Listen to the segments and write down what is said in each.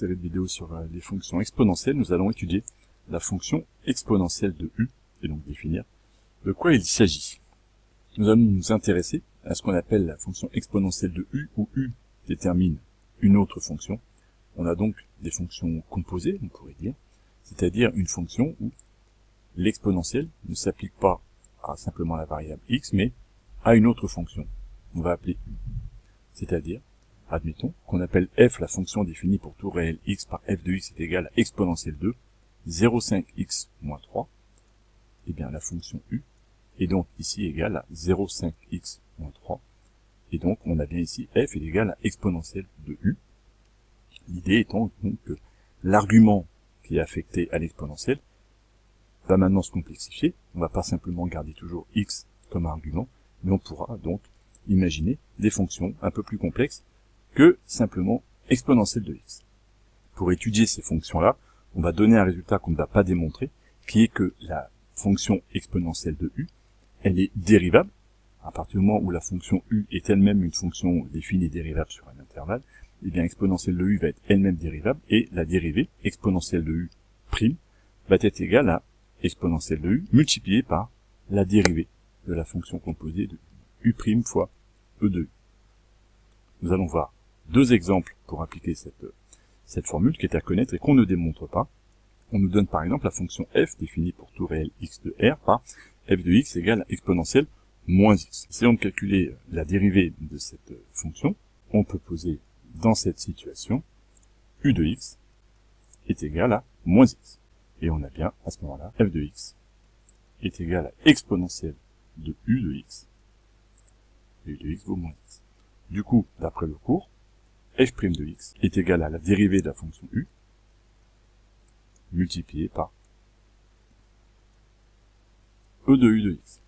série de vidéos sur euh, les fonctions exponentielles, nous allons étudier la fonction exponentielle de u, et donc définir de quoi il s'agit. Nous allons nous intéresser à ce qu'on appelle la fonction exponentielle de u, où u détermine une autre fonction. On a donc des fonctions composées, on pourrait dire, c'est-à-dire une fonction où l'exponentielle ne s'applique pas à simplement la variable x, mais à une autre fonction. On va appeler u. C'est-à-dire Admettons qu'on appelle f la fonction définie pour tout réel x par f de x est égale à exponentielle 2, 0,5x moins 3. Et bien la fonction u est donc ici égale à 0,5x moins 3. Et donc on a bien ici f est égal à exponentielle de u. L'idée étant donc que l'argument qui est affecté à l'exponentielle va maintenant se complexifier. On va pas simplement garder toujours x comme argument, mais on pourra donc imaginer des fonctions un peu plus complexes que simplement exponentielle de x. Pour étudier ces fonctions-là, on va donner un résultat qu'on ne va pas démontrer, qui est que la fonction exponentielle de u, elle est dérivable, à partir du moment où la fonction u est elle-même une fonction définie dérivable sur un intervalle, eh bien exponentielle de u va être elle-même dérivable, et la dérivée, exponentielle de u prime, va être égale à exponentielle de u multipliée par la dérivée de la fonction composée de u' fois e de u. Nous allons voir deux exemples pour appliquer cette, cette formule qui est à connaître et qu'on ne démontre pas. On nous donne par exemple la fonction f définie pour tout réel x de r par f de x égale exponentielle moins x. Essayons de calculer la dérivée de cette fonction. On peut poser dans cette situation u de x est égal à moins x. Et on a bien à ce moment-là f de x est égal à exponentielle de u de x. u de x vaut moins x. Du coup, d'après le cours, f' de x est égal à la dérivée de la fonction u multiplié par e de u de x.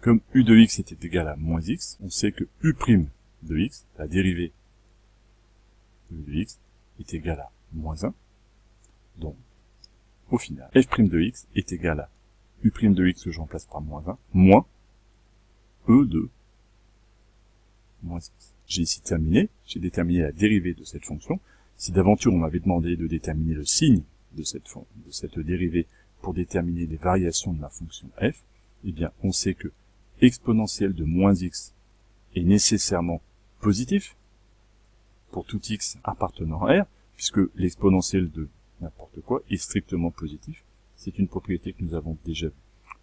Comme u de x était égal à moins x, on sait que u' de x, la dérivée de u de x, est égal à moins 1. Donc, au final, f' de x est égal à u' de x que je remplace par moins 1, moins e de moins x j'ai ici terminé, j'ai déterminé la dérivée de cette fonction. Si d'aventure on m'avait demandé de déterminer le signe de cette, dérivée pour déterminer les variations de ma fonction f, eh bien on sait que exponentielle de moins x est nécessairement positif pour tout x appartenant à R, puisque l'exponentielle de n'importe quoi est strictement positif. C'est une propriété que nous avons déjà vue.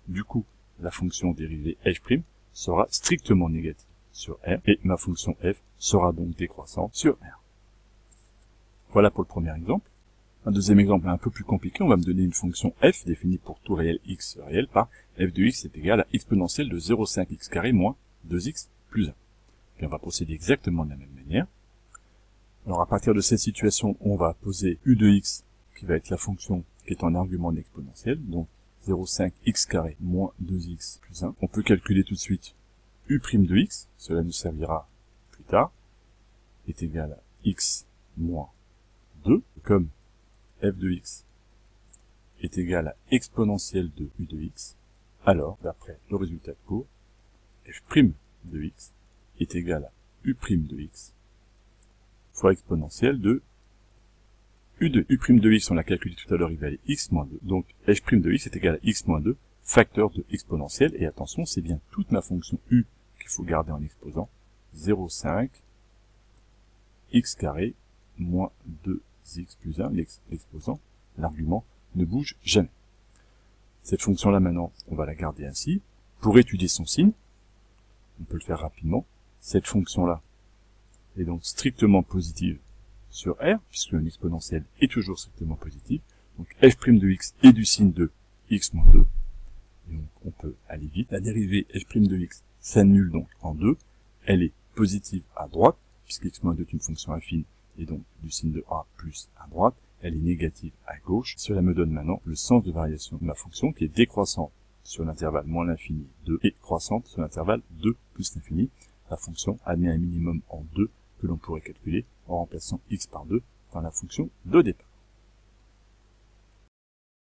Du coup, la fonction dérivée f' sera strictement négative sur R, et ma fonction f sera donc décroissante sur R. Voilà pour le premier exemple. Un deuxième exemple un peu plus compliqué, on va me donner une fonction f définie pour tout réel x réel par f de x est égal à exponentielle de 0,5x carré moins 2x plus 1. Et on va procéder exactement de la même manière. Alors à partir de cette situation, on va poser u de x, qui va être la fonction qui est en argument exponentiel, donc 0,5x carré moins 2x plus 1. On peut calculer tout de suite u' de x, cela nous servira plus tard, est égal à x moins 2, comme f de x est égal à exponentielle de u de x, alors, d'après le résultat de cours, f' de x est égal à u' de x fois exponentielle de u de u' de x, on l'a calculé tout à l'heure, il va aller x moins 2. Donc, f' de x est égal à x moins 2, facteur de exponentielle, et attention, c'est bien toute ma fonction u qu'il faut garder en exposant 0,5 x carré moins 2x plus 1, l'exposant, l'argument ne bouge jamais. Cette fonction-là, maintenant, on va la garder ainsi. Pour étudier son signe, on peut le faire rapidement. Cette fonction-là est donc strictement positive sur R, puisque l'exponentielle est toujours strictement positive. Donc f' de x est du signe de x moins 2. Et donc on peut aller vite. La dérivée f' de x s'annule donc en deux. Elle est positive à droite, puisque x-2 est une fonction affine, et donc du signe de a plus à droite. Elle est négative à gauche. Cela me donne maintenant le sens de variation de ma fonction, qui est décroissante sur l'intervalle moins l'infini 2 et croissante sur l'intervalle 2 plus l'infini. La fonction admet un minimum en 2 que l'on pourrait calculer en remplaçant x par 2 dans la fonction de départ.